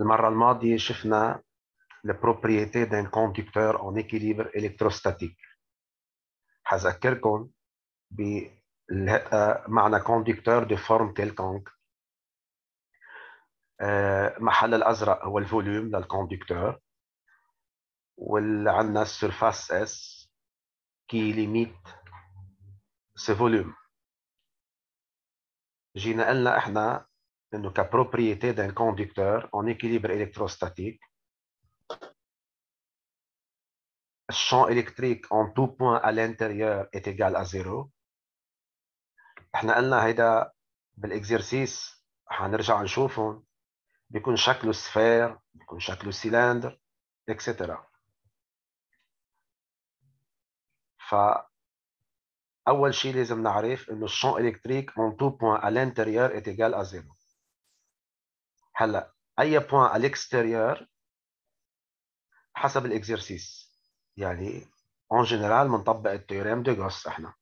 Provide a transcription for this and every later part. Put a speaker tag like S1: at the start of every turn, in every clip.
S1: المرة الماضية شفنا ال propriétés d'un conducteur en équilibre électrostatique. حذكركم بمعنى conducteur de forme quelconque. محل الأزرق هو ال volume لل conducteur وعندنا ال surface S qui limite ce volume جينا قلنا إحنا انه ك propriété d'un conducteur en équilibre électrostatique champ électrique en tout point à l'intérieur est égal à zéro. إحنا قلنا هيدا بال exercice حنرجع نشوفهم بيكون شكله sphère بيكون شكله cylindre et cetera ف اول شيء لازم نعرف انه ال champ électrique en tout point à l'intérieur est égal à zéro. هلا أي point à l'extérieur حسب ال exercice يعني en général بنطبق ال théorème de Gauss إحنا.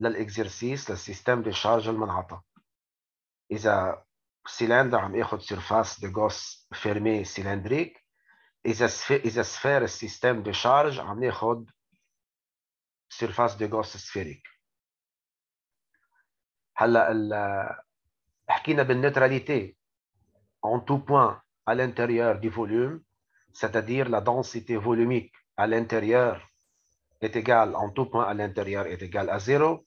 S1: لل exercice لل système de charges المنعطى إذا سيلندر عم ياخذ surface de Gauss fermée cylindrique إذا إذا سفير السيستم دي شارج عم ناخذ سيرفاس دي غوس سفيريك هلا حكينا بالنيوتراليتي en tout point à l'intérieur du volume, c'est-à-dire la densité volumique à l'intérieur est égale, en tout point à l'intérieur est égale à zéro.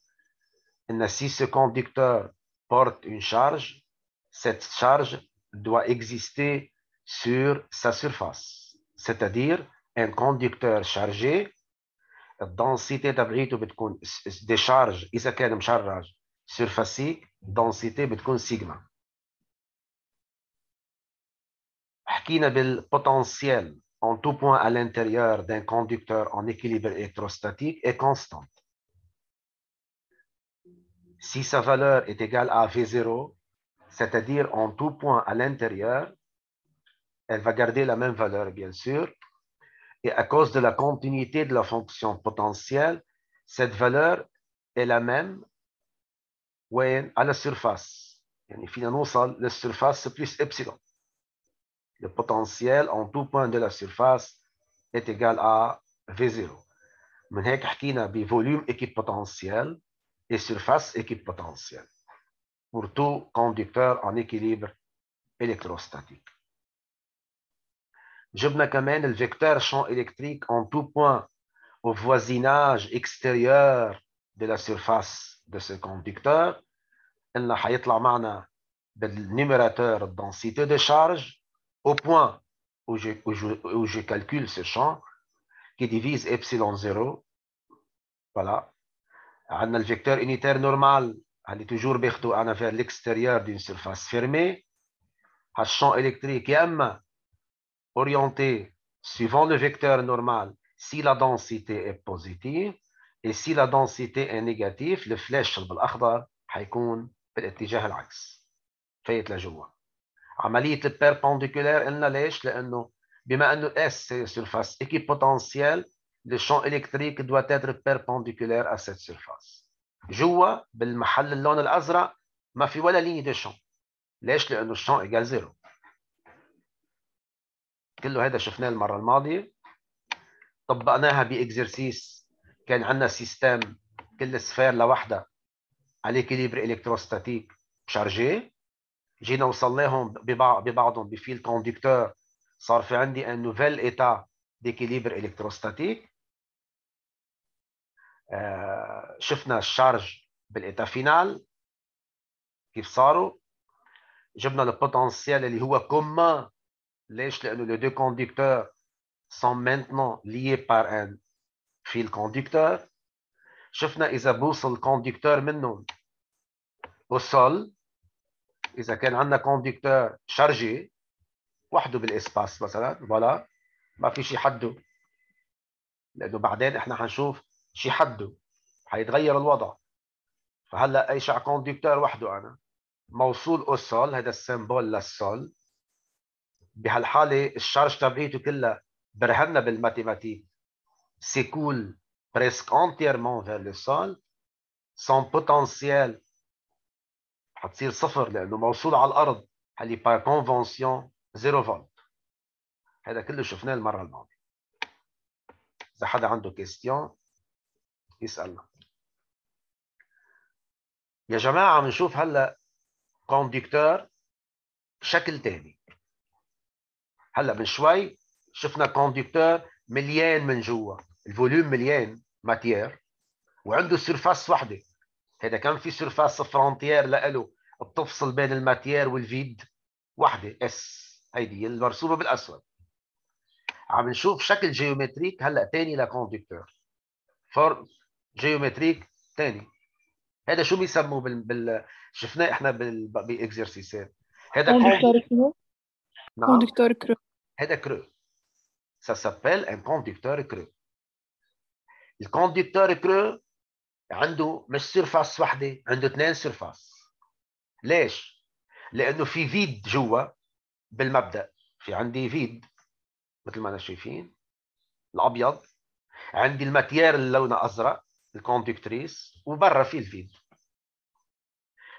S1: Et si ce conducteur porte une charge, cette charge doit exister sur sa surface. C'est-à-dire, un conducteur chargé, densité تبعيته بتكون décharge إذا كان مشرج surfacique densité بتكون sigma. حكينا بالبوتنسيال en tout point à l'intérieur d'un conducteur en équilibre électrostatique est constante. Si sa valeur est égale à V0, c'est-à-dire en tout point à l'intérieur, elle va garder la même valeur, bien sûr. Et à cause de la continuité de la fonction potentielle, cette valeur est la même à la surface. يعني فينا نوصل للسرفاس plus epsilon. Le potentiel en tout point de la surface est égal à V0. من هيك حكينا بفوليوم équipotentiel et surface équipotentielle pour tout conducteur en équilibre électrostatique. جبنا كمان le vecteur champ électrique en tout point au voisinage extérieur de la surface de ce conducteur. قلنا حيطلع معنا بالنيميراتور densité de charge au point où je, où, je, où je, calcule ce champ qui divise epsilon 0 voilà عندنا le vecteur unitaire normal اللي toujours بياخدوا انا vers l'extérieur d'une surface fermée champ électrique يا اما orienté suivant le vecteur normal si la densité est positive et si la densité est négative le flèche بالاخضر حيكون بالاتجاه العكس فايت لجوا عملية ال perpendiculaire قلنا ليش؟ لأنه بما أنه S c'est surface équipotentielle le champ électrique doit être perpendiculaire à cette surface. جوا بالمحل اللون الأزرق ما في ولا ligne de champ. ليش؟ لأنه ال champ égal zéro. كله هذا شفناه المرة الماضية. طبقناها ب exercice كان عندنا système كل sphère لوحدها à l'équilibre électrostatique chargée جينا وصلناهم ببعض ببعضهم ب fil conducteur صار في عندي un nouvel état d'équilibre électrostatique شفنا ال charge بال état final كيف صاروا؟ جبنا ال potentiel اللي هو commun ليش؟ لأنه les deux conducteurs sont maintenant liés par un fil conducteur. شفنا إذا بوصل conducteur منهم au sol إذا كان عندنا conducteur chargé وحده بال espace مثلا voilà ما في شيء حده. لأنه بعدين إحنا حنشوف شيء حده. حيتغير الوضع. فهلأ أي شي conducteur وحده أنا. موصول au sol هذا ال symbole لل sol بهالحالة ال charge تبعيته كلها برهنا بال mathématiques. s'écoule presque entièrement vers le sol. Son potentiel حتصير صفر لأنه موصول على الأرض. اللي par convention 0 فولت هذا كله شفناه المرة الماضية. إذا حدا عنده question يسألنا. يا جماعة بنشوف هلأ conducteur شكل ثاني هلأ من شوي شفنا conducteur مليان من جوا. ال volume مليان matière وعنده surface وحدة. هذا كان في surface frontière لإله. بتفصل بين ال matière وال vide. وحده S هيدي المرسومه بالأسود. عم نشوف شكل géométrique هلأ ثاني ل conducteur forme géométrique ثاني هذا شو بيسموه بال, بال... شفناه إحنا بال... ب exercice ات. هذا
S2: conducteur creux.
S1: نعم.
S2: conducteur creux.
S1: هذا creux. Ça s'appelle un conducteur creux. ال conducteur creux عنده مش surface وحده عنده اثنين surfaces. ليش؟ لأنه في vide جوا بالمبدأ. في عندي vide مثل ما أنا شايفين الأبيض. عندي ال matière اللي لونه أزرق ال conductrice وبرا في ال vide.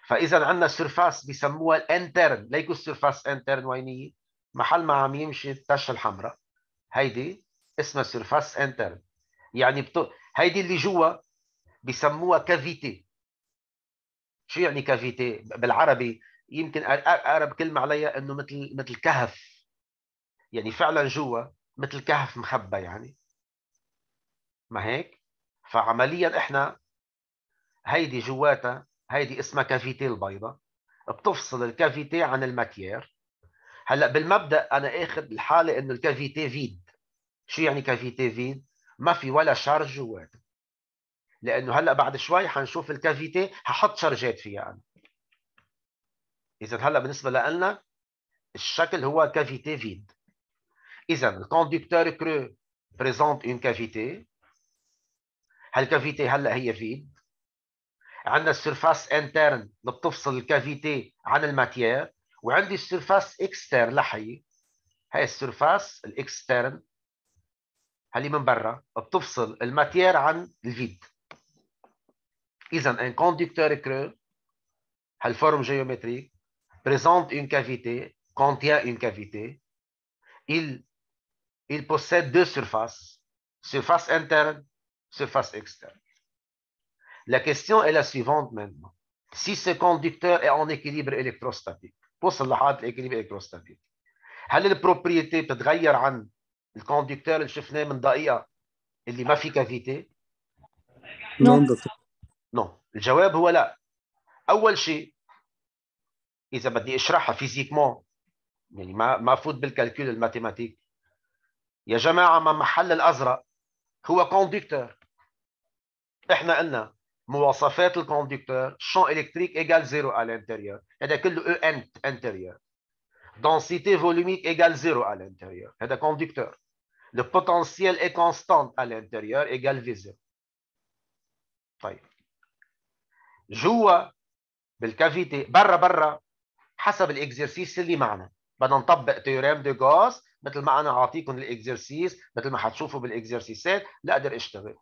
S1: فإذا عندنا surface بيسموها ال interne ليكو ال surface interne وينية؟ محل ما عم يمشي التشه الحمراء. هيدي اسمها surface interne يعني بتو... هيدي اللي جوا بيسموها cavité شو يعني cavité بالعربي يمكن أقرب كلمة عليها إنه مثل مثل كهف. يعني فعلا جوا مثل كهف مخبى يعني. ما هيك؟ فعمليا إحنا هيدي جواتها هيدي اسمها cavité البيضاء بتفصل ال cavité عن ال matière هلأ بالمبدأ أنا آخذ الحالة إنه ال cavité vide. شو يعني cavité vide؟ ما في ولا charge جواتها لأنه هلأ بعد شوي حنشوف ال cavité ححط charge ات فيها أنا. إذا هلأ بالنسبة لنا الشكل هو cavité vide. إذا ال conducteur creux présente une cavité هال cavité هلأ هي vide؟ عندنا ال surface interne اللي بتفصل ال cavité عن ال matière وعندي ال surface externe لحي. هاي ال surface ال externe هاللي من برا بتفصل ال matière عن ال vide. اذا ان كوندكتور كرو هالفورم جيومتريك présente une cavité contient une cavité il il possède deux surfaces surface interne surface externe la question est la suivante maintenant si ce conducteur est en équilibre électrostatique وصل لحالة الاكيليبر الكتروستاتيك هل البروبريتي بتتغير عن الكوندكتور اللي شفناه من دقيقة اللي ما في كافيتي؟
S2: نو
S1: الجواب هو لا أول شيء إذا بدي أشرحها physiquement يعني ما ما فوت بال calcul ال mathématique يا جماعة ما محل الأزرق هو conducteur إحنا قلنا مواصفات ال conducteur champ électrique égale zéro à l'intérieur هذا كله à l'intérieur densité volumique égale 0 à l'intérieur. C'est un conducteur. Le potentiel est constant à l'intérieur égale V0. طيب جوا بال cavité برا برا حسب ال exercice اللي معنا. بدنا نطبق théorème de Gauss مثل ما أنا أعطيكم ال exercice مثل ما حتشوفوا بال exercice ات لأقدر أشتغل.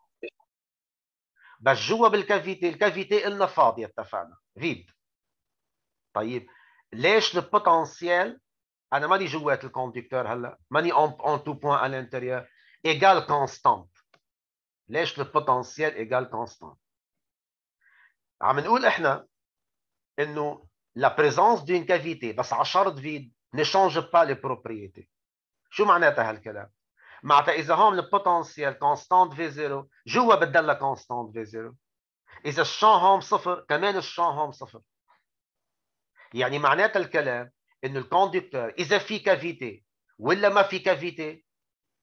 S1: بس جوا بال cavité ال cavité قلنا فاضية اتفقنا. vide طيب ليش ال potentiel أنا ماني جوات ال conducteur هلأ. ماني en en tout point à l'intérieur égale constante ليش ال potentiel égale constante عم نقول إحنا إنه la présence d'une cavité بس على شرط vide change pas les propriétés. شو معناتها هالكلام؟ معناتها إذا هون ال potentiel constant V0 جوا بتضلها constant V0 إذا الشان هون صفر كمان الشان هون صفر. يعني معناتها الكلام إنه ال conducteur إذا في cavité ولا ما في cavité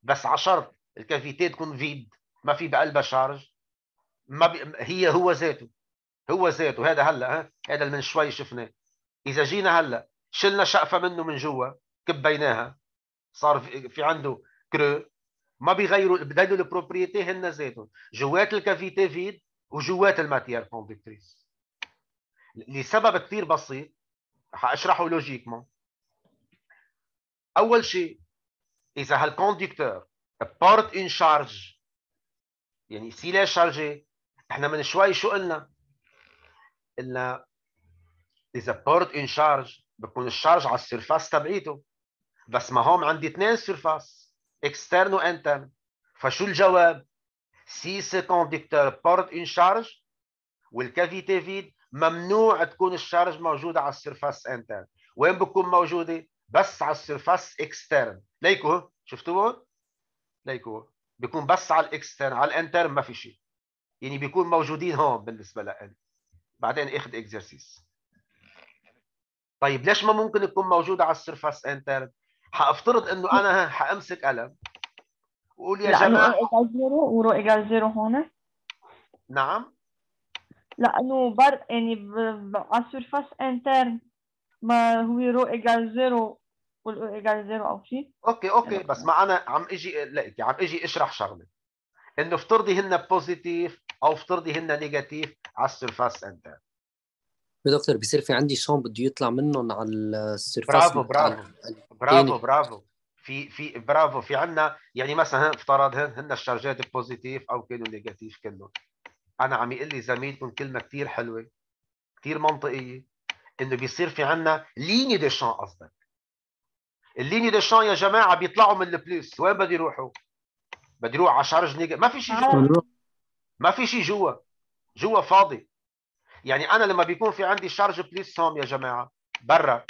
S1: بس على شرط ال cavité تكون vide ما في بقلبها charge ما بي... هي هو ذاته. هو ذاته. هذا هلا ها؟ هذا اللي من شوي شفناه. إذا جينا هلا شلنا شقفة منه من جوا كبيناها. صار في, عنده creux. ما بيغيروا بدلوا ال propriétés هن ذاتهم. جوات ال cavité vide وجوات ال matière conductrice لسبب كثير بسيط حأشرحه logiquement أول شيء إذا هال conducteur porte une charge يعني c'est la chargé إحنا من شوي شو قلنا؟ قلنا إذا porte une charge بكون ال charge على ال surface تبعيته. بس ما هون عندي اثنين surfaces externe و interne فشو الجواب؟ si ce conducteur porte une charge وال cavité vide ممنوع تكون ال charge موجودة على ال surface interne وين بتكون موجودة؟ بس على ال surface externe ليكو شفتوه ليكو بيكون بس على ال externe على ال interne ما في شيء. يعني بيكون موجودين هون بالنسبة لنا بعدين اخذ exercice. طيب ليش ما ممكن تكون موجوده على ال surface interne حأفترض إنه أنا حأمسك قلم وقول يا
S2: جماعة ورو إيجال زيرو هون.
S1: نعم.
S2: لأنه بر يعني ب... ب... على السيرفاس انترن ما هو رو إيجال زيرو والأو إيجال زيرو أو شيء
S1: أوكي أوكي بس ما أنا عم أجي لك عم إجي أشرح شغلة. إنه افترضي هن بوزيتيف أو افترضي هن نيجاتيف على السيرفاس انترن
S3: يا دكتور بصير في عندي شون بده يطلع منهم على
S1: ال
S3: surface
S1: برافو برافو.
S3: برافو.
S1: برافو. في في برافو. في عندنا يعني مثلا افترض هن هن ال charge ات positives أو كانوا négatives كلهم أنا عم يقول لي زميلكم كلمة كثير حلوة كثير منطقية إنه بيصير في عندنا lignes de champ قصدك. ال lignes de champ يا جماعة بيطلعوا من ال plus وين بدي يروحوا؟ بدي يروح على charge négative ما في شيء جوا. ما في شيء جوا. جوا فاضي. يعني أنا لما بيكون في عندي charge placée هون يا جماعة برا.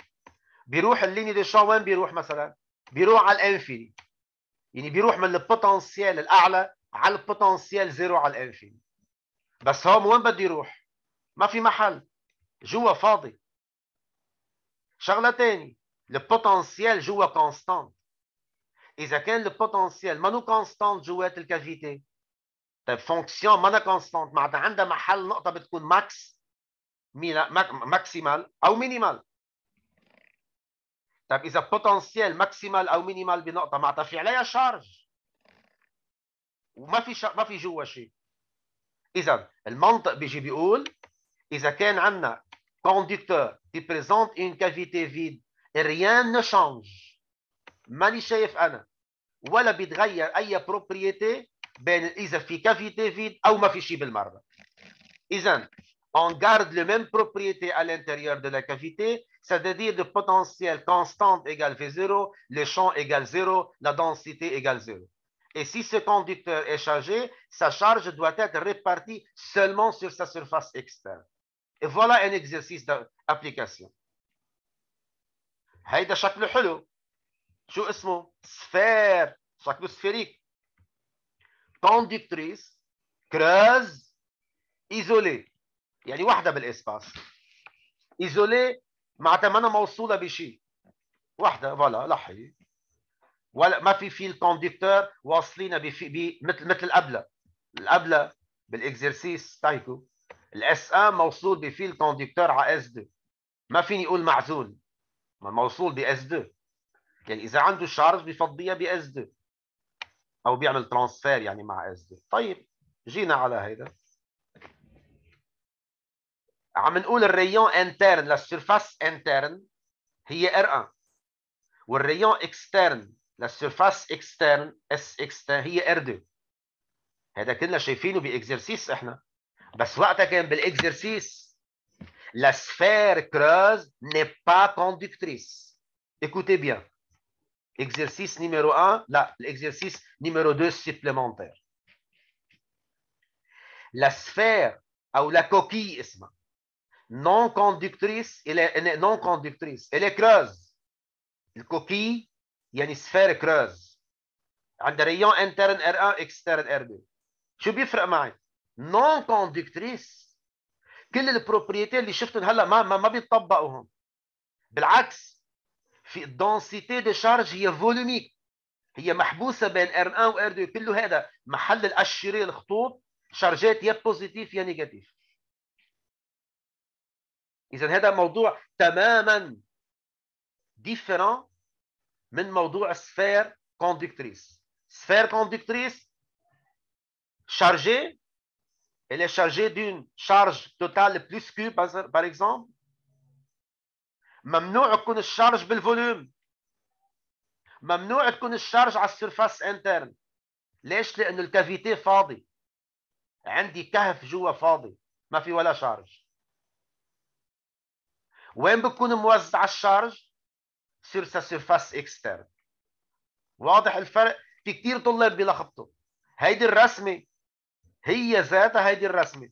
S1: بيروح ligne de champ وين بيروح مثلا؟ بيروح على ال infini. يعني بيروح من ال potentiel الأعلى على ال potentiel zéro على ال infini. بس هون وين بده يروح؟ ما في محل. جوا فاضي. شغله ثانية ال potentiel جوا constant إذا كان ال potentiel مانو constant جوات ال cavité. طيب fonction مانا constante معناتها عندها محل نقطة بتكون max مينا ماك maximale أو minimale. طيب إذا potentiel maximal أو minimal بنقطة معناتها في عليها charge. وما في. ما في جوا شيء. إذا المنطق بيجي بيقول إذا كان عندنا conducteur qui présente une vide et rien ne change. ماني شايف أنا. ولا بيتغير أي بروبريتي بين اذا في كافيتي فيد او ما في شيء بالمره اذا on garde le même propriété à l'intérieur de la cavité, c'est-à-dire le potentiel constant égale V0, le champ égale 0, la densité égale 0. Et si ce conducteur est chargé, sa charge doit être répartie seulement sur sa surface externe. Et voilà un exercice d'application. هيدا شكله حلو. شو اسمه؟ سفير، شكله سفيريك. Conductrice, creuse, isolée. يعني واحدة بال espace. isolée معناتها ما موصولة بشيء. واحدة voilà لحي. ولا ما في fil conducteur واصلين مثل مثل القبلة. القبلة بال exercice تاعكم ال S 1 موصول ب fil conducteur على S 2 ما فيني أقول معزول ما موصول ب S 2 يعني إذا عنده charge بفضيها ب S 2 أو بيعمل transfert يعني مع S 2 طيب جينا على هيدا. عم نقول ال rayon interne لل surface interne هي R 1 وال rayon externe للسيرفاس اكسترن إس اكسترن هي إر 2 هذا كلنا شايفينه بإكزرسيس إحنا. بس وقتها كان بالإكزرسيس la sphère creuse n'est pas conductrice. Écoutez. Exercice numéro 1, là, l'exercice numéro 2 supplémentaire. La sphère, ou la coquille, اسمها, non conductrice, elle est non conductrice, elle est creuse. Le coquille, يعني sphère creuse. عندها rayon interne R1, externe R2. شو بيفرق معي؟ نون كوندكتريس كل البروبريتي اللي شفتهم هلا ما ما, ما بيطبقوا هون بالعكس في ال densité de charge هي volumique هي محبوسة بين R1 و R2 كله هذا محل الاشريه الخطوط. charge ات يا positive يا négative إذا هذا موضوع تماما différent من موضوع ال sphère conductrice sphère conductrice chargée elle est chargée d'une charge totale plus Q par exemple. ممنوع تكون ال charge بال volume. ممنوع تكون ال charge على ال surface interne. ليش؟ لأنه ال cavité فاضي. عندي كهف جوا فاضي. ما في ولا charge. وين بكون موزع ال charge؟ sa surface externe واضح الفرق؟ في كثير طلاب بيلخبطوا. هيدي الرسمة هي ذاتها هيدي الرسمة.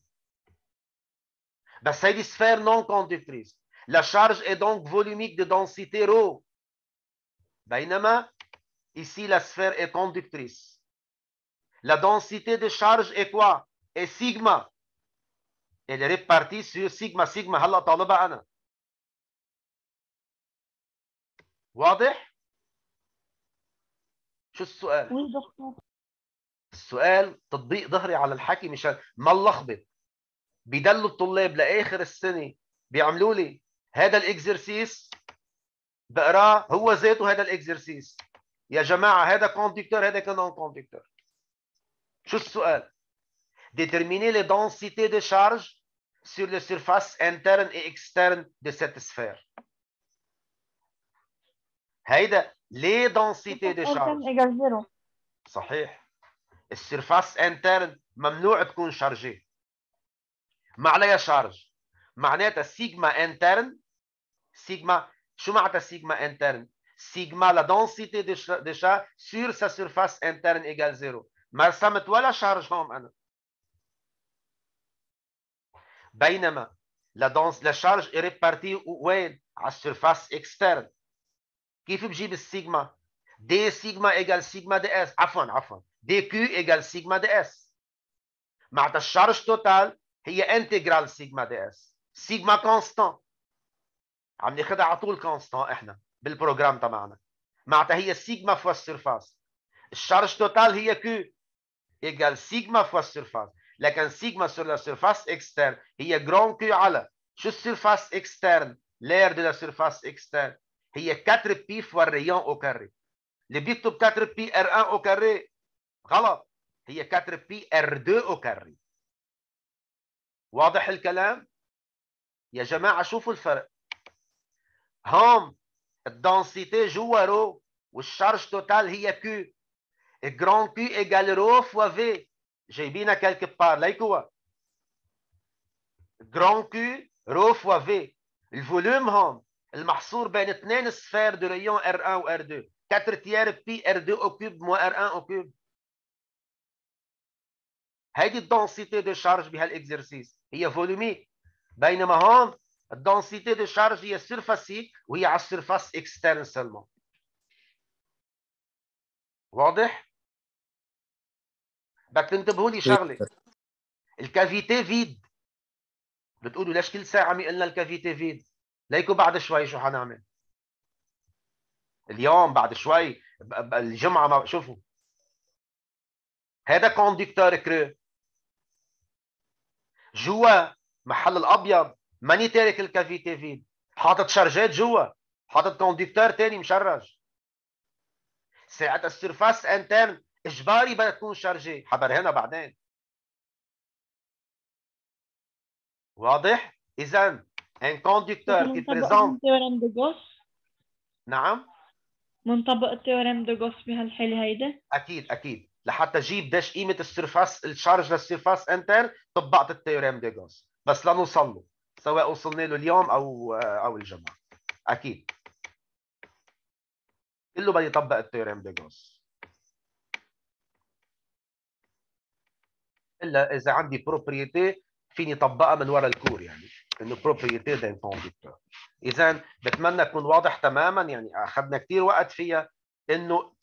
S1: بس هيدي سفير نون كوندكتريس La charge est donc volumique de densité ρ. بينما ici la sphère est conductrice. La densité de charge est quoi? Est sigma. Elle est répartie sur sigma sigma هلا طالبها انا. واضح؟ شو السؤال؟
S2: وي دكتور
S1: السؤال تطبيق ظهري على الحكي مشان ما نلخبط بيدلوا الطلاب لاخر السنه بيعملوا لي هذا ال exercice بقراه هو ذاته هذا ال exercice. يا جماعة هذا conducteur هذا non conducteur شو السؤال؟ Déterminer les densités de charge sur les surfaces internes et externes de cette sphère. هيدا les densités de charge.
S2: égale zéro
S1: صحيح. ال surface interne ممنوع تكون chargée ما عليها charge معناتها sigma interne sigma شو معناتها sigma interne sigma la densité de cha sur sa surface interne égale zéro ما رسمت ولا charge هون أنا بينما la dens la charge est répartie وين على ال surface externe كيف بجيب ال sigma dé sigma égale sigma dS عفوا عفوا dQ égale sigma dS معناتها ال charge totale هي intégrale sigma dS sigma constante عم ناخذها على طول constante إحنا بال programme تبعنا. معناتها هي sigma fois ال surface ال charge totale هي Q égale sigma fois ال surface لكن sigma sur la surface externe هي grand Q على. شو ال surface externe l'aire de la surface externe هي 4 pi fois ال rayon au carré اللي بيكتب 4 pi R 1 au carré غلط. هي 4 pi R 2 au carré واضح الكلام؟ يا جماعة شوفوا الفرق. هون ال densité جوا rho وال charge totale هي Q ال grand Q égale rho fois في جايبينها quelque part ليكوا grand Q rho fois في ال volume هون المحصور بين اثنين sphères de rayon R 1 و R 2 4 tiers pi R 2 au cube moins R 1 au cube هيدي ال densité de charge بهال exercice هي volumique بينما هون ال densité de charge هي surfacique وهي على ال surface externe seulement واضح؟ بدك تنتبهوا لي شغله ال cavité vide بتقولوا ليش كل ساعه عم يقلنا ال cavité vide ليكوا بعد شوي شو حنعمل اليوم بعد شوي الجمعه ما شوفوا هذا conducteur creux جوا محل الابيض ماني تارك ال cavité vide حاطط شرجات جوا حاطط conducteur ثاني مشرج. ساعة ال surface interne إجباري بدها تكون chargée حبرهنا بعدين. واضح؟ اذا un conducteur كي
S2: جوس
S1: نعم.
S2: منطبق théorème de Gauss بهالحالة هيدا؟
S1: أكيد أكيد. لحتى جيب أداش قيمة ال surface ال charge لل surface interne طبقت ال théorème de Gauss بس لنوصل له. سواء وصلنا له اليوم أو أو الجمعة. أكيد. كله بده يطبق ال théorème de Gauss إلا إذا عندي propriété فيني طبقها من وراء ال cours يعني. إنه propriété d'un conducteur اذا بتمنى يكون واضح تماما يعني أخذنا كثير وقت فيها. إنه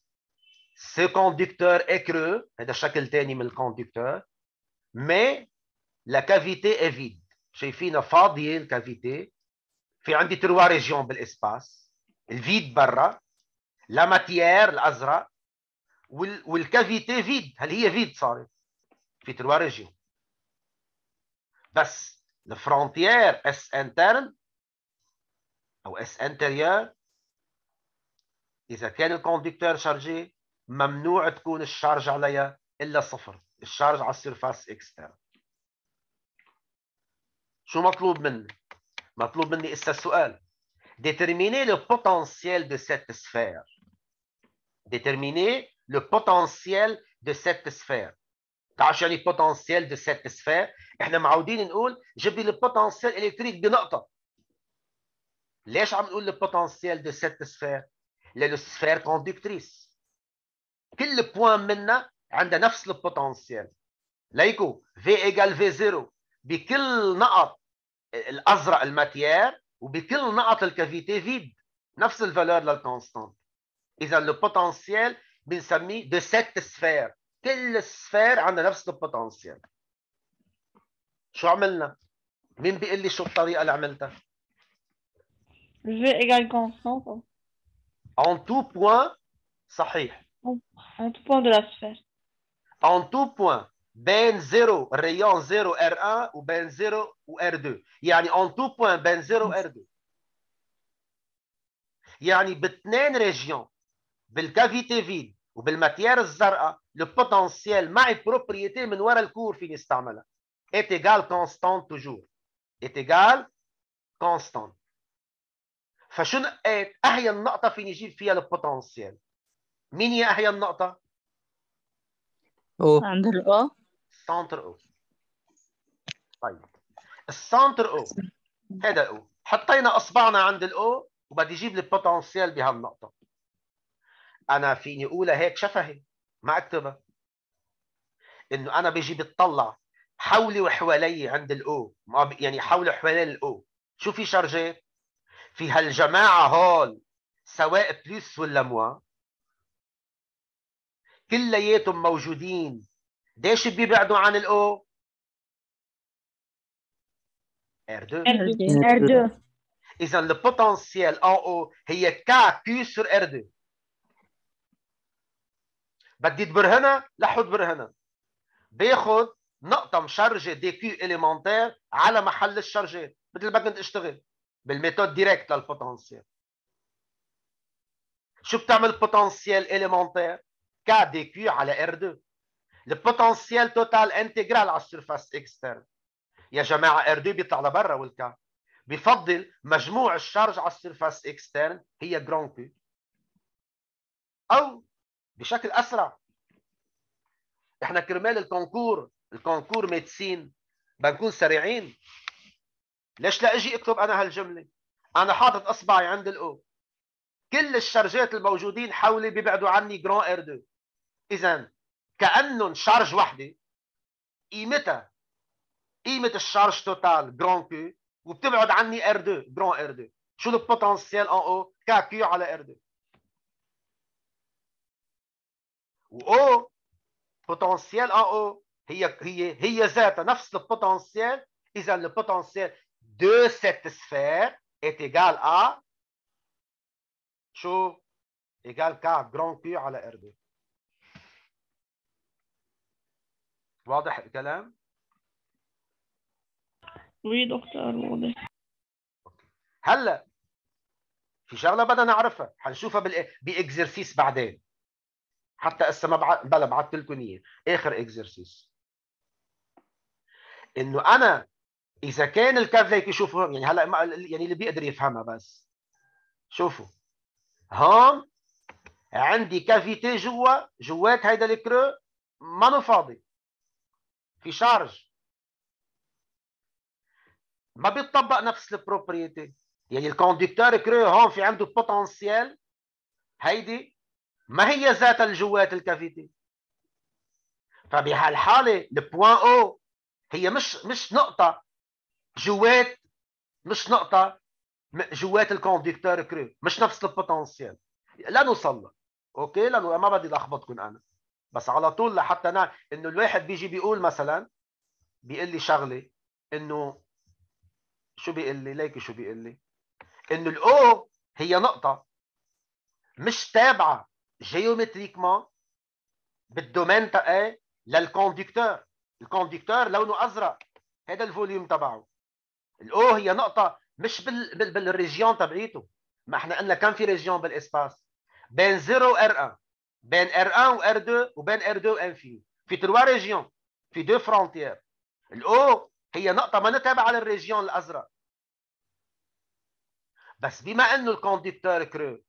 S1: conducteur est creux هذا شكل ثاني من ال conducteur mais la cavité est vide. شايفينها فاضية ال cavité. في عندي trois régions بال espace. ال vide برا. la matière الأزرق. وال... وال cavité vide. هل هي vide صارت؟ في trois régions بس ال frontière S interne أو S intérieure إذا كان ال conducteur chargé ممنوع تكون ال charge عليها إلا صفر. ال charge على ال surface externe شو مطلوب مني؟ مطلوب مني اسا السؤال. Déterminer le potentiel de cette sphère. Déterminer le potentiel de cette sphère. تعرف شو يعني potentiel de cette sphère. إحنا معودين نقول جيب لي ال potentiel électrique بنقطه ليش عم نقول ال potentiel de cette sphère لأنه ال sphère conductrice كل point منا عندها نفس ال potentiel ليكو V égale V zéro بكل نقط الأزرق ال matière وبكل نقط ال cavité vide نفس ال valeur لل constante إذا ال potentiel بنسميه de cette sphère كل ال sphère عندها نفس ال potentiel شو عملنا؟ مين بيقول لي شو الطريقة اللي عملتها؟
S2: V égale constante.
S1: En tout point صحيح
S2: En tout point de la sphère.
S1: En tout point بين 0 ال rayon 0 R1 وبين 0 و R2 يعني en tout point بين 0 و R2 يعني باثنين régions بال cavité vide وبال matière الزرقاء ال potentiel معي propriété من ورا ال cours فيني استعملها est égal constant toujours. Est égal constant. فشو نقيت أهي النقطة فيني أجيب فيها ال potentiel مين هي أهي النقطة؟
S3: أو
S4: عند ال
S1: O centre O. طيب. ال centre O. هذا O. حطينا أصبعنا عند ال O وبدي أجيب ال potentiel بهالنقطة. أنا فيني اقولها هيك شفهي. ما اكتبها إنه أنا بيجي بتطلع حولي وحوالي عند ال O. يعني حولي وحوالين ال O. شو في شرجات في هالجماعة هول سواء plus ولا moins كلياتهم موجودين. ليش بيبعدوا عن ال O؟ R2
S2: R2.
S1: إذا ال potentiel en O هي K Q sur R 2 بدي تبرهنها لحد برهنها باخذ نقطة مشرجة dQ élémentaire على محل الشرجات مثل ما كنت اشتغل بال méthode directe لل potentiel شو بتعمل potentiel élémentaire K dQ على R 2 ال potentiel total intégrale على ال surface externe يا جماعة R 2 بيطلع لبرا وال K. بفضل مجموع ال charge على ال surface externe هي grand Q أو بشكل أسرع. إحنا كرمال ال concours ال concours médecine بنكون سريعين. ليش لا أجي أكتب أنا هالجملة؟ أنا حاطط إصبعي عند ال O. كل الشرجات الموجودين حولي بيبعدوا عني grand R 2 اذا كانهم charge وحدة. قيمتها قيمة ال charge totale grand Q وبتبعد عني R 2 grand R 2 شو ال potentiel en O K Q على R 2 واو potentiel en O هي هي هي ذاتها نفس ال potentiel إذا البوتنسيال de cette sphère est égal à شو؟ égal K grand Q على R2 واضح الكلام؟
S2: Oui, docteur, واضح.
S1: هلا في شغلة بدنا نعرفها. حنشوفها بال بإكزرسيس بعدين. حتى هسه ما بعت بلا بعثت لكم اياه آخر exercice. إنه أنا إذا كان ال cave هيك شوفوا يعني هلا يعني اللي بيقدر يفهمها بس. شوفوا. هون عندي cavité جوا جوات هيدا ال creux ما فاضي. في charge. ما بيطبق نفس ال propriété. يعني ال conducteur creux هون في عنده potentiel هيدي ما هي ذاتها الجوات ال cavité. فبهالحالة ال point أو هي مش مش نقطة جوات مش نقطة جوات ال conducteur creux مش نفس ال potentiel لا نوصل أوكي؟ لأنه ما بدي لخبطكم أنا. بس على طول لحتى نعرف إنه الواحد بيجي بيقول مثلا بيقول لي شغلة إنه شو بيقول لي؟ ليكي شو بيقول لي؟ إنه الاو هي نقطة مش تابعة جيومتريكمان بالدومين تاعي للكوندكتور الكوندكتور لونه أزرق. هذا ال volume تبعه. ال O هي نقطة مش بال... بال... بال région تبعيته. ما إحنا قلنا كم في région بال espace بين 0 و R1 بين R1 و R2 وبين R2 و infini في trois régions في deux frontières ال O هي نقطه ما تابعه لل région الازرق بس بما انه ال conducteur creux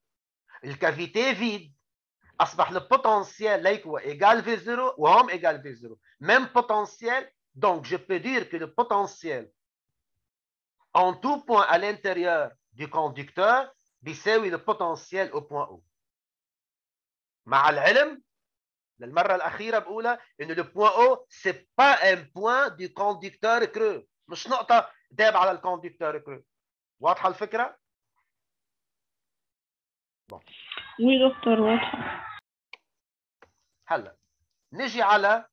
S1: ال cavité vide اصبح ال potentiel ليك هو égal في 0 وهم égal في 0 même potentiel donc je peux dire que le potentiel en tout point à l'intérieur du conducteur بيساوي le potentiel au point O مع العلم للمرة الأخيرة بقولها إنه le point O c'est pas un point du conducteur creux. مش نقطة داب على ال conducteur creux. واضحة الفكرة؟
S2: oui دكتور واضحة.
S1: هلا نجي على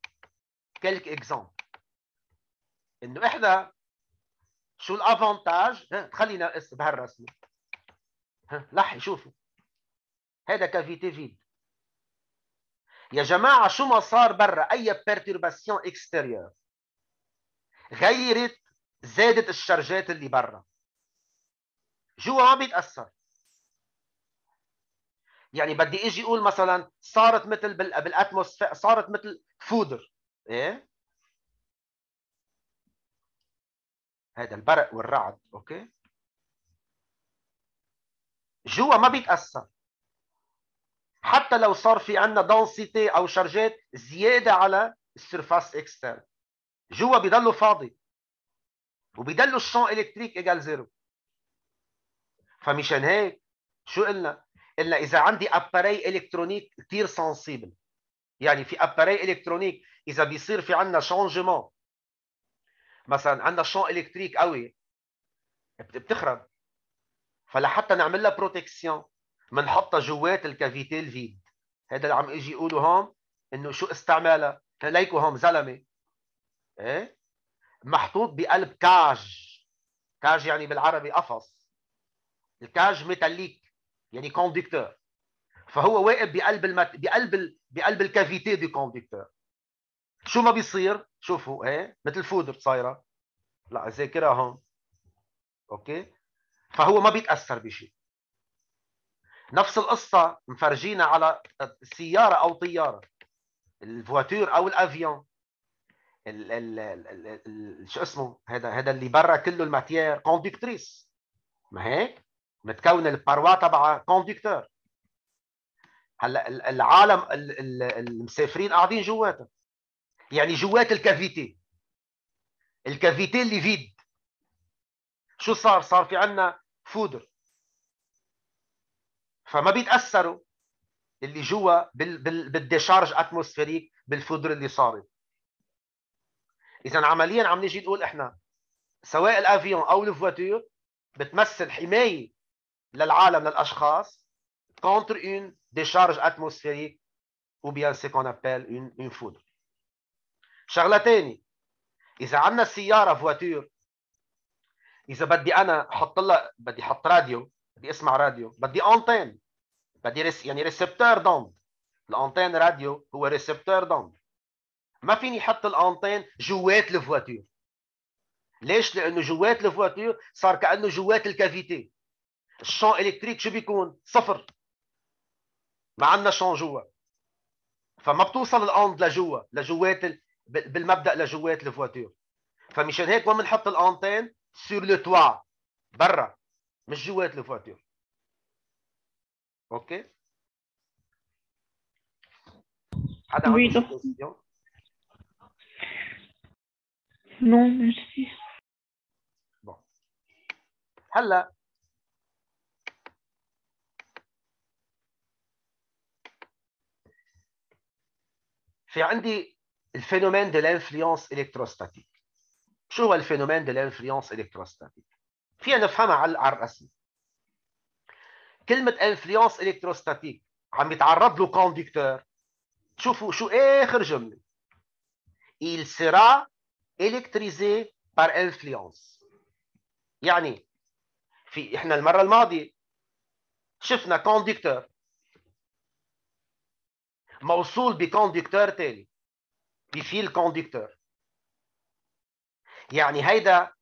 S1: quelques exemples إنه إحنا شو ال avantage خلينا بهالرسمة. لحي شوفوا. هذا cavité vide يا جماعة شو ما صار برا؟ أي perturbation extérieure غيرت زادت ال charge ات اللي برا. جوا ما بيتاثر يعني بدي إجي أقول مثلا صارت مثل بال atmosphère صارت مثل foudre إيه؟ هذا البرق والرعد أوكي؟ جوا ما بيتأثر. حتى لو صار في عندنا densité أو charge ات زيادة على ال surface externe جوا بيضلوا فاضي. وبيضلوا ال champ électrique égal zéro. فمشان هيك شو قلنا؟ قلنا إذا عندي appareil électronique كثير sensible يعني في appareil électronique إذا بيصير في عندنا changement مثلا عندنا champ électrique قوي بتخرب. فلحتى نعمل لها protection بنحطها جوات ال cavité ال vide هذا اللي عم أجي يقولوا هون إنه شو استعمالها؟ ليكوا هون زلمة. إيه؟ محطوط بقلب كاج. كاج يعني بالعربي قفص. ال cage métallique يعني conducteur فهو واقف بقلب المت... بقلب ال... بقلب ال cavité du conducteur شو ما بيصير؟ شوفوا إيه؟ مثل foudre صايرة. لا ذاكرها هون. أوكي؟ فهو ما بيتأثر بشيء نفس القصة مفرجينا على سياره أو طيارة ال voiture أو ال avion. ال ال ال ال شو اسمه؟ هذا هذا اللي برا كله ال matière conductrice. ما هيك متكون ال paroi تبعها conducteur. هلا العالم المسافرين قاعدين جواتها يعني جوات ال cavité. ال cavité اللي vide. شو صار؟ صار في عندنا foudre. فما بيتأثروا اللي جوا بال décharge atmosphérique بال foudre اللي صارت اذا عمليا عم نيجي نقول إحنا سواء ال avion أو ال voiture بتمثل حماية للعالم للأشخاص contre une décharge atmosphérique ou bien ce qu'on appelle une, une foudre. شغلة ثانية إذا عندنا سيارة voiture إذا بدي أنا أحط لها بدي أحط راديو بدي أسمع راديو بدي antenne بدي رس يعني récepteur d'onde ال antenne راديو هو récepteur d'onde ما فيني أحط ال antenne جوات ال voiture ليش؟ لأنه جوات ال voiture صار كانه جوات ال cavité ال champ électrique شو بيكون؟ صفر ما عندنا شون جوا فما بتوصل ال onde لجوا لجوات ال... بالمبدا لجوات ال voiture فمشان هيك وين بنحط ال antenne sur le toit برا مش جوات ال voiture أوكي؟ حدا عنده question
S2: non merci
S1: هلا. في عندي ال phénomène de l'influence électrostatique شو هو ال phénomène de l'influence électrostatique فينا نفهمها على الرسم. كلمة influence électrostatique عم يتعرض له conducteur شوفوا شو آخر جملة. Il sera électrisé par influence. يعني في إحنا المرة الماضية شفنا conducteur موصول ب conducteur تاني. ب fil conducteur يعني هيدا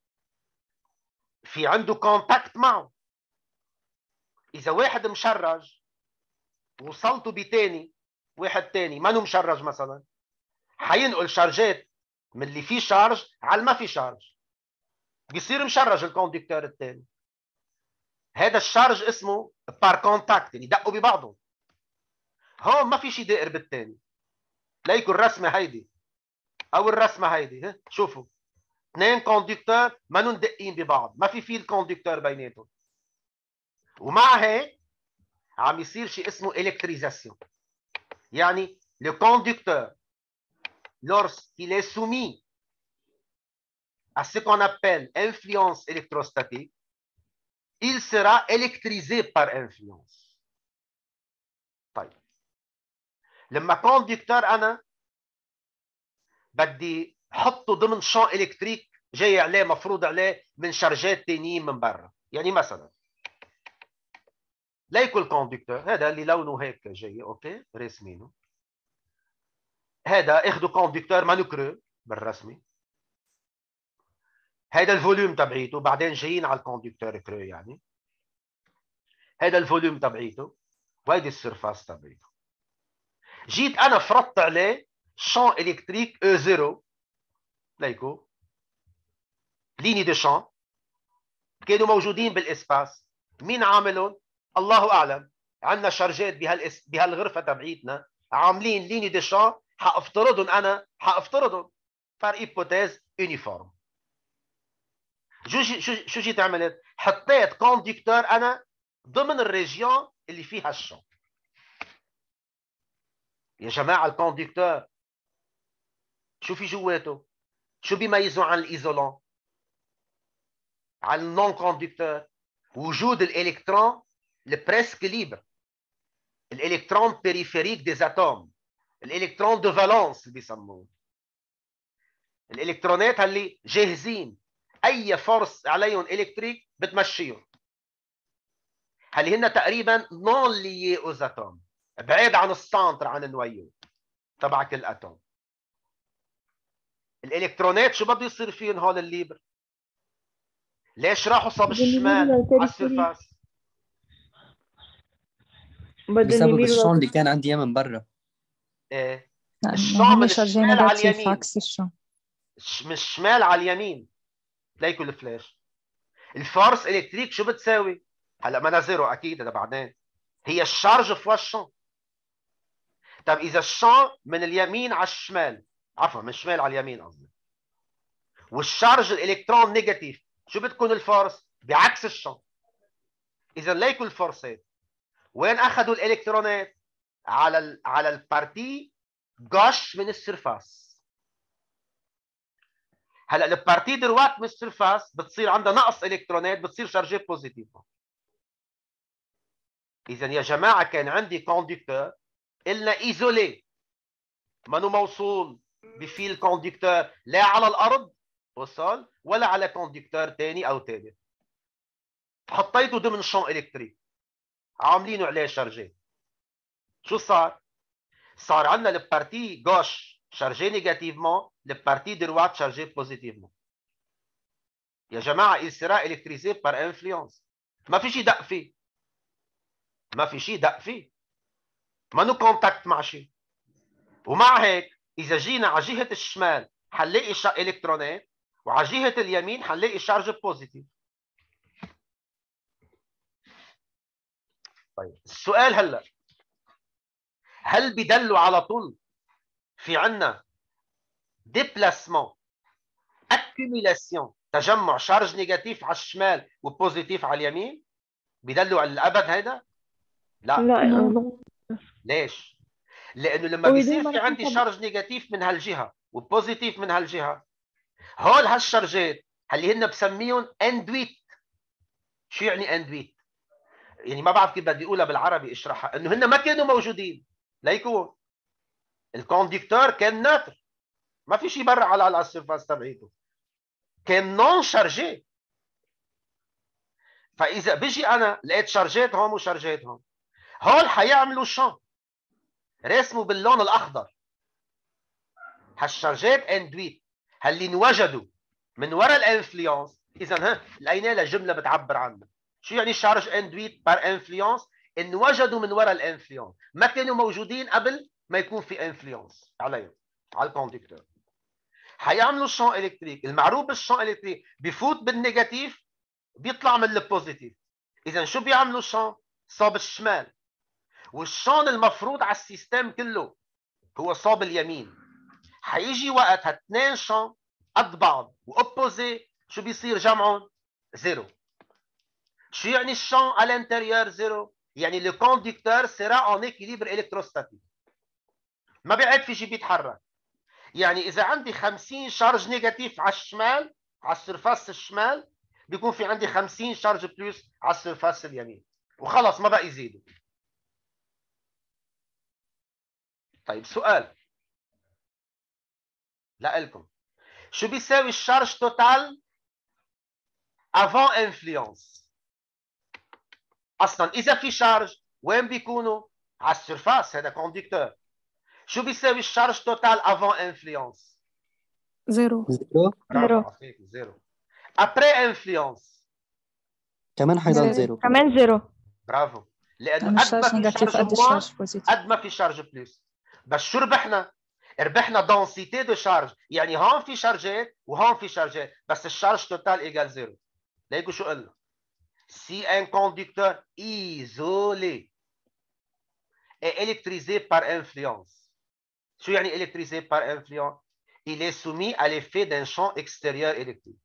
S1: في عنده contact معه. إذا واحد مشرج وصلته بتاني واحد تاني ما مشرج مثلا حينقل charge ات من اللي فيه charge على ما في charge. بيصير مشرج ال conducteur الثاني هذا ال charge اسمه par contact يعني دقوا ببعضهم هون ما في شيء دائر بالثاني ليكوا الرسمه هيدي أو الرسمة هيدي شوفوا. اثنين conducteur ما دقين ببعض. ما في fil conducteur بيناتهم. ومع هيك عم يصير شيء اسمه électrisation يعني le conducteur lorsqu'il est soumis à ce qu'on appelle influence électrostatique il sera électrisé par influence. طيب لما conducteur أنا بدي احطه ضمن champ électrique جاي عليه مفروض عليه من charge ات تانيين من برا يعني مثلا ليكو ال conducteur هذا اللي لونه هيك جاي أوكي؟ راسمينه هذا اخذوا conducteur مانو creux بالرسمي. هذا ال volume تبعيته بعدين جايين على ال conducteur creux يعني. هذا ال volume تبعيته وهيدي ال surface تبعيته. جيت أنا فرضت عليه champ électrique E zéro ليكو lignes de champ كانوا موجودين بال espace. مين عاملهم؟ الله أعلم. عندنا charge ات بهال espace بهالغرفة تبعيتنا. عاملين lignes de champ. حافترضهم أنا. حافترضهم par hypothèse uniforme. شو شو شو جيت عملت؟ حطيت conducteur أنا ضمن ال région اللي فيها الشون يا جماعة ال conducteur شو في جواته؟ شو بيميزه عن ال isolant؟ عن ال non conducteur وجود الإلكترون البريسك ليبر الالكترون بيريفيريك دي اتوم الالكترون دو فالونس اللي بيسموه الالكترونات اللي جاهزين اي force عليهم électrique بتمشيهم هل هن تقريبا non liés aux atomes بعيد عن ال centre عن ال noyau تبع كل atome الالكترونات شو بده يصير فيهم هول ال libres ليش راحوا صوب الشمال على ال surface
S3: بسبب الشون اللي كان عندي إياه من برا.
S1: إيه.
S4: هم
S1: من الشمال على اليمين.
S4: عكس
S1: من الشمال على اليمين. ليكوا ال flèche ال force électrique شو بتساوي؟ هلا ما zéro أكيد هذا بعدين. هي ال charge fois ال champ طب إذا الشان من اليمين على الشمال عفوا من الشمال على اليمين قصدي. وال charge ال électron négatif شو بتكون ال force؟ بعكس الشان إذا ليكوا ال force ات وين أخذوا الإلكترونات؟ على ال على ال partie gauche من ال surface هلأ ال partie droite من ال surface بتصير عندها نقص إلكترونات بتصير chargée positive. اذا يا جماعة كان عندي conducteur قلنا isolé. منو موصول ب fil conducteur لا على الأرض وصل ولا على conducteur ثاني أو ثالث حطيته ضمن champ électrique. عاملينه عليه chargé شو صار؟ صار عندنا ال partie gauche chargée négativement ال partie droite chargée positivement. يا جماعة il sera électrisé par ما في شيء دق فيه. ما في شيء دق فيه. ما له contact مع شيء ومع هيك إذا جينا على جهة الشمال حنلاقي الكترونات وعلى جهة اليمين حنلاقي charge positive. طيب. السؤال هلا. هل بدلوا على طول في عنا déplacement accumulation تجمع charge négative على الشمال و positive على اليمين؟ بدلوا على الأبد هيدا؟ لا.
S2: لا
S4: لا.
S1: ليش؟ لأنه لما بيصير في عندي charge négative من هالجهة و positive من هالجهة هول هال charge ات اللي هن بسميهم induites شو يعني induites يعني ما بعرف كيف بدي أقولها بالعربي اشرحها. إنه هن ما كانوا موجودين. ليكون ال conducteur كان neutre. ما في شيء برا على ال surface تبعيته. كان non chargé فإذا بيجي أنا لقيت charge ات هون و charge ات هون. هول حيعملوا شان رسموا باللون الأخضر. هال charge ات induites اللي انوجدوا من وراء ال influence. اذا ها لقينا لها جمله بتعبر عنها شو يعني charge induite par influence انوجدوا من وراء ال influence ما كانوا موجودين قبل ما يكون في influence عليهم على ال conducteur حيعملوا champ électrique. المعروف بال champ électrique بفوت بال négatif بيطلع من ال positif اذا شو بيعملوا شان صوب الشمال. والشان المفروض على ال système كله هو صوب اليمين. حيجي وقت هاثنين شان قد بعض. و opposés شو بيصير جمعهم؟ zéro. شو يعني الشان à l'intérieur zéro يعني le conducteur sera en équilibre électrostatique. ما بيعد في شيء بيتحرك. يعني إذا عندي 50 charges négatives على الشمال على ال surface الشمال بيكون في عندي 50 charges plus على ال surface اليمين. وخلص ما بقى يزيدوا طيب سؤال. لكم شو بيساوي ال charge totale avant influence أصلا إذا في charge وين بيكونوا؟ على ال surface هذا conducteur شو بيساوي ال charge totale
S4: avant
S3: influence
S1: zéro. zéro؟ zéro. après influence
S3: كمان حيضل zéro.
S2: كمان zéro.
S1: برافو. لأنه
S4: لأن
S1: قد ما في charge
S4: قد
S1: ما في charge plus بس شو ربحنا؟ ربحنا دونسيتي دو شارج يعني هون في شارجات وهون في شارجات بس الشارج توتال ايجال زيرو. ليكو شو قلنا؟ si un conducteur isolé est électrisé par influence شو يعني électrisé par influence il est soumis à l'effet d'un champ extérieur électrique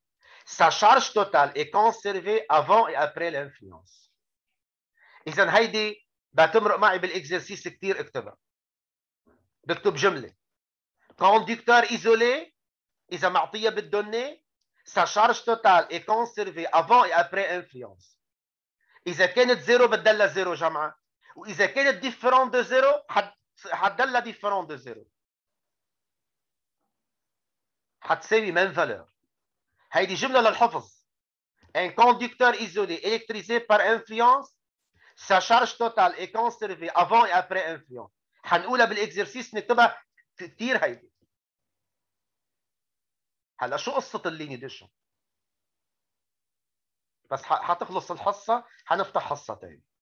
S1: sa charge totale est conservée avant et après l'influence اذا هيدي بتمرق معي بالاكزرسيس كثير اكتبها بكتب جمله conducteur isolé اذا معطيه بالدوني sa charge totale est conservée avant et après influence إذا كانت zéro بتضلها zéro جمعة. وإذا كانت différente de zéro حت حتضلها différente de zéro حتساوي même valeur هيدي جملة للحفظ. Un conducteur isolé électrisé par influence sa charge totale est conservée avant et après influence. حنقولها بال exercice نكتبها كثير هيدي. هلا شو قصة الليني ديشن بس حتخلص الحصة حنفتح حصة ثانية